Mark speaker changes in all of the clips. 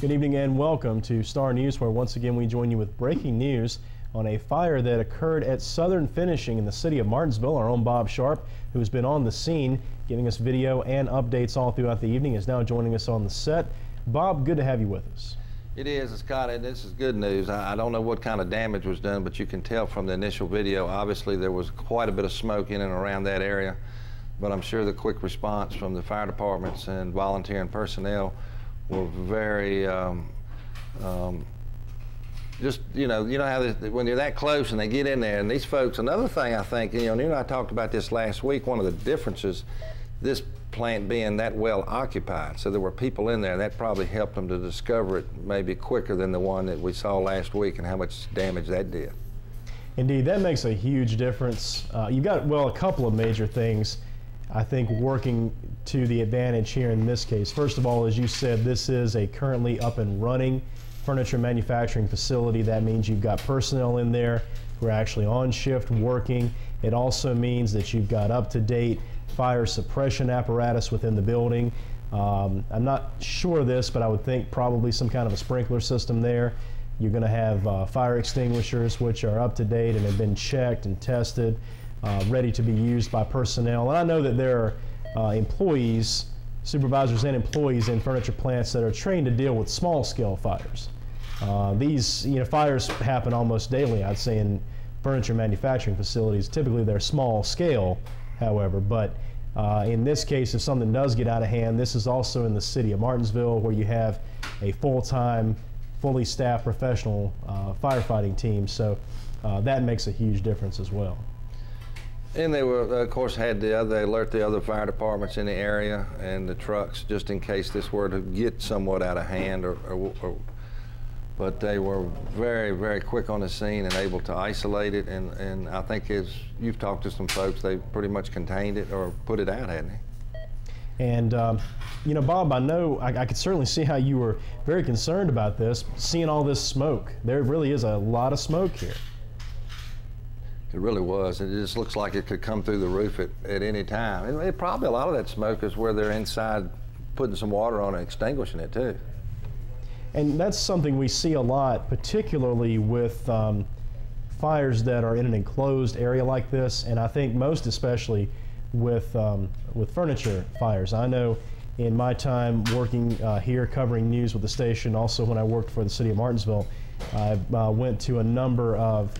Speaker 1: Good evening and welcome to Star News, where once again we join you with breaking news on a fire that occurred at Southern Finishing in the city of Martinsville. Our own Bob Sharp, who has been on the scene giving us video and updates all throughout the evening, is now joining us on the set. Bob, good to have you with us.
Speaker 2: It is, Scott, and this is good news. I, don't know what kind of damage was done, but you can tell from the initial video, obviously there was quite a bit of smoke in and around that area, but I'm sure the quick response from the fire departments and volunteering personnel were very um, um, just you know you know how they, when you're that close and they get in there and these folks another thing I think you know and you and I talked about this last week one of the differences this plant being that well occupied so there were people in there and that probably helped them to discover it maybe quicker than the one that we saw last week and how much damage that did.
Speaker 1: Indeed, that makes a huge difference. Uh, you've got well a couple of major things I think working to the advantage here in this case. First of all, as you said, this is a currently up and running furniture manufacturing facility. That means you've got personnel in there who are actually on shift working. It also means that you've got up-to-date fire suppression apparatus within the building. Um, I'm not sure of this, but I would think probably some kind of a sprinkler system there. You're going to have uh, fire extinguishers, which are up to date and have been checked and tested uh, ready to be used by personnel. And I know that there are uh, employees, supervisors and employees in furniture plants that are trained to deal with small scale fires. Uh, these you know, fires happen almost daily, I'd say, in furniture manufacturing facilities. Typically they're small scale, however, but uh, in this case, if something does get out of hand, this is also in the city of Martinsville where you have a full-time, fully staffed professional uh, firefighting team. So uh, that makes a huge difference as well.
Speaker 2: And they were, of course, had the other, they alert the other fire departments in the area and the trucks just in case this were to get somewhat out of hand or, or, or but they were very, very quick on the scene and able to isolate it. And, and I think as you've talked to some folks, they pretty much contained it or put it out, hadn't they?
Speaker 1: And, um, you know, Bob, I know I, I, could certainly see how you were very concerned about this, seeing all this smoke. There really is a lot of smoke here.
Speaker 2: It really was. It just looks like it could come through the roof at, at any time. And it, probably a lot of that smoke is where they're inside putting some water on and extinguishing it too.
Speaker 1: And that's something we see a lot, particularly with um, fires that are in an enclosed area like this, and I think most especially with, um, with furniture fires. I know in my time working uh, here covering news with the station, also when I worked for the city of Martinsville, I uh, went to a number of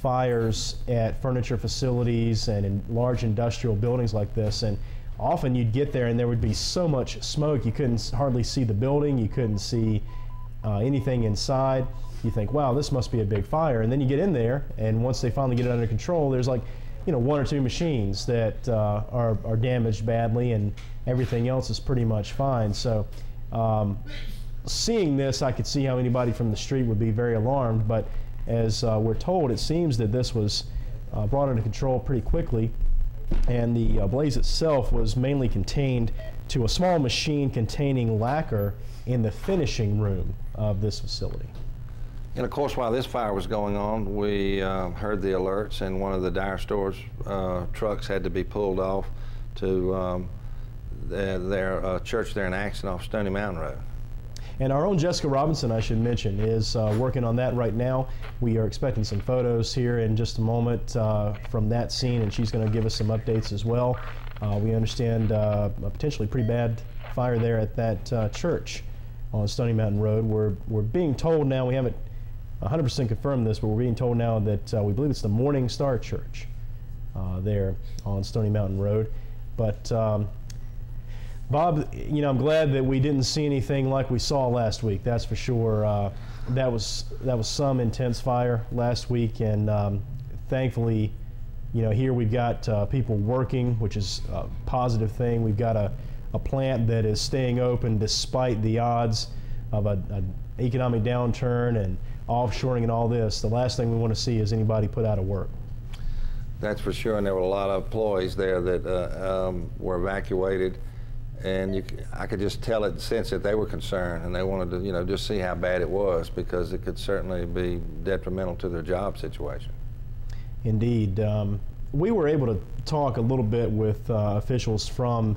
Speaker 1: fires at furniture facilities and in large industrial buildings like this. And often you'd get there and there would be so much smoke you couldn't hardly see the building, you couldn't see uh, anything inside. You think, wow, this must be a big fire. And then you get in there, and once they finally get it under control, there's like, you know, one or two machines that uh, are, are damaged badly, and everything else is pretty much fine. So, um, seeing this, I could see how anybody from the street would be very alarmed, but as uh, we're told, it seems that this was uh, brought under control pretty quickly, and the uh, blaze itself was mainly contained to a small machine containing lacquer in the finishing room of this facility.
Speaker 2: And of course, while this fire was going on, we uh, heard the alerts, and one of the Dyer Stores uh, trucks had to be pulled off to um, their, their uh, church there in Axton off Stony Mountain Road.
Speaker 1: And our own Jessica Robinson, I should mention, is uh, working on that right now. We are expecting some photos here in just a moment uh, from that scene, and she's going to give us some updates as well. Uh, we understand uh, a potentially pretty bad fire there at that uh, church on Stony Mountain Road. We're, we're being told now, we haven't 100% confirmed this, but we're being told now that uh, we believe it's the Morning Star Church there on Stony Mountain Road. But um, Bob, you know, I'm glad that we didn't see anything like we saw last week. That's for sure. Uh, that was that was some intense fire last week, and um, thankfully, you know, here we've got uh, people working, which is a positive thing. We've got a, a plant that is staying open despite the odds of an economic downturn and offshoring and all this. The last thing we want to see is anybody put out of work.
Speaker 2: That's for sure, and there were a lot of employees there that uh, um, were evacuated and you, I could just tell it, sense that they were concerned, and they wanted to, you know, just see how bad it was because it could certainly be detrimental to their job situation.
Speaker 1: Indeed, um, we were able to talk a little bit with uh, officials from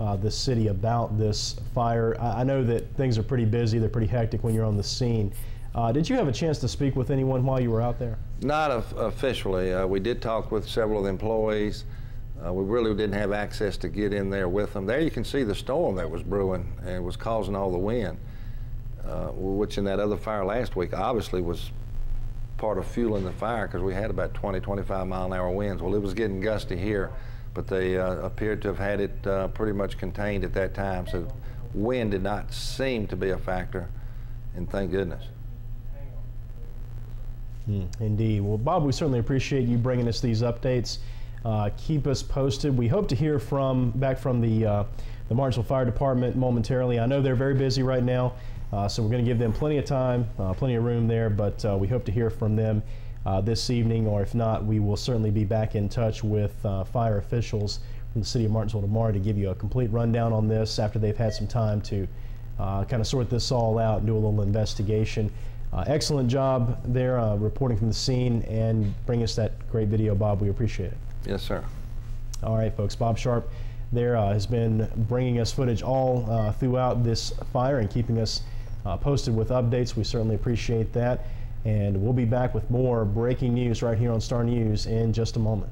Speaker 1: uh, the city about this fire. I, I know that things are pretty busy, they're pretty hectic when you're on the scene. Uh, did you have a chance to speak with anyone while you were out there?
Speaker 2: Not of- officially. Uh, we did talk with several of the employees. Uh, we really didn't have access to get in there with them. There you can see the storm that was brewing and was causing all the wind, uh, which in that other fire last week obviously was part of fueling the fire because we had about 20, 25 mile an hour winds. Well, it was getting gusty here, but they uh, appeared to have had it uh, pretty much contained at that time. So wind did not seem to be a factor, and thank goodness.
Speaker 1: Mm, indeed. Well, Bob, we certainly appreciate you bringing us these updates. Uh, keep us posted. We hope to hear from back from the uh, the Martinsville Fire Department momentarily. I know they're very busy right now, uh, so we're going to give them plenty of time, uh, plenty of room there. But uh, we hope to hear from them uh, this evening, or if not, we will certainly be back in touch with fire officials from the city of Martinsville tomorrow to give you a complete rundown on this after they've had some time to kind of sort this all out and do a little investigation. Excellent job there reporting from the scene and bringing us that great video, Bob. We appreciate it.
Speaker 2: Yes, sir.
Speaker 1: All right, folks. Bob Sharp there uh, has been bringing us footage all uh, throughout this fire and keeping us uh, posted with updates. We certainly appreciate that. And we'll be back with more breaking news right here on Star News in just a moment.